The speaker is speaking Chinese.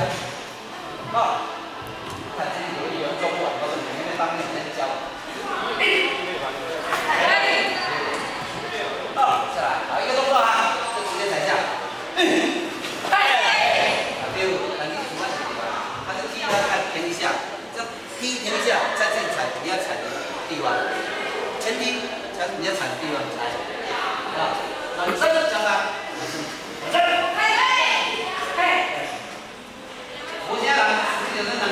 啊他自己有一个人文不完的问题因为面先在教我嗯好一个动作啊就直接抬下嗯第五步肯定是不会停的踢他看停一下就踢停一下再去踩你要踩的地方前提前你要踩的地方你才啊那你这个将来 ¿verdad?